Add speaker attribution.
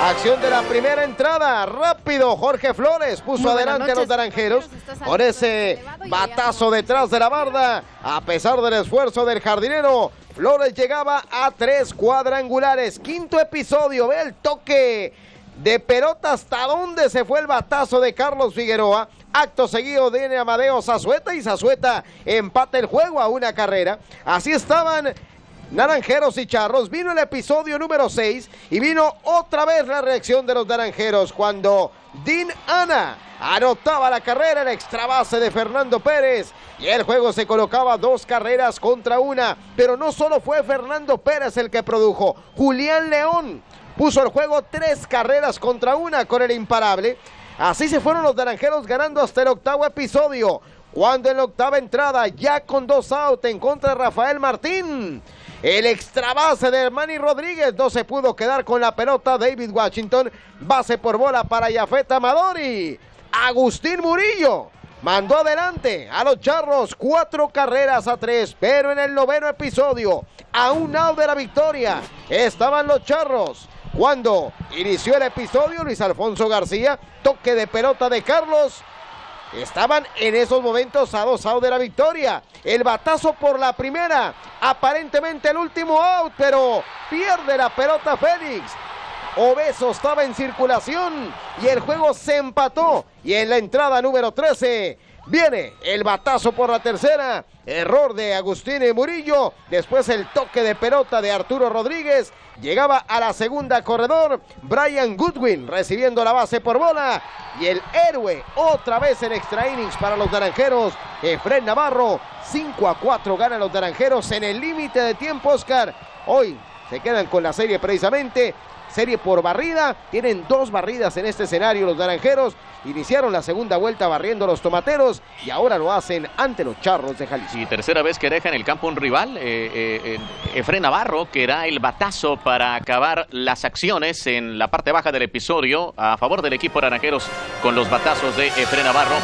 Speaker 1: Acción de la primera entrada. Rápido, Jorge Flores puso adelante a los naranjeros con ese batazo detrás de la barda. A pesar del esfuerzo del jardinero, Flores llegaba a tres cuadrangulares. Quinto episodio, ve el toque de pelota hasta dónde se fue el batazo de Carlos Figueroa. Acto seguido de Amadeo Zazueta y Zazueta empata el juego a una carrera. Así estaban Naranjeros y Charros. Vino el episodio número 6 y vino otra vez la reacción de los Naranjeros cuando Dean Ana anotaba la carrera en extra base de Fernando Pérez y el juego se colocaba dos carreras contra una. Pero no solo fue Fernando Pérez el que produjo, Julián León puso el juego tres carreras contra una con el imparable. Así se fueron los Naranjeros ganando hasta el octavo episodio. Cuando en la octava entrada, ya con dos outs en contra de Rafael Martín, el extra base de Manny Rodríguez no se pudo quedar con la pelota. David Washington, base por bola para Yafet Amadori. Agustín Murillo mandó adelante a los charros cuatro carreras a tres, pero en el noveno episodio, a un out de la victoria, estaban los charros. Cuando inició el episodio, Luis Alfonso García, toque de pelota de Carlos, estaban en esos momentos a dos out de la victoria. El batazo por la primera, aparentemente el último out, pero pierde la pelota Félix. Obeso estaba en circulación y el juego se empató. Y en la entrada número 13 Viene el batazo por la tercera. Error de Agustín Murillo. Después el toque de pelota de Arturo Rodríguez. Llegaba a la segunda corredor. Brian Goodwin recibiendo la base por bola. Y el héroe otra vez en extra innings para los naranjeros. Efren Navarro. 5 a 4 ganan los naranjeros en el límite de tiempo, Oscar. Hoy se quedan con la serie precisamente serie por barrida. Tienen dos barridas en este escenario los naranjeros. Iniciaron la segunda vuelta barriendo los tomateros y ahora lo hacen ante los charros de Jalisco.
Speaker 2: Y tercera vez que deja en el campo un rival, eh, eh, Navarro, que era el batazo para acabar las acciones en la parte baja del episodio a favor del equipo naranjeros con los batazos de Efren Navarro.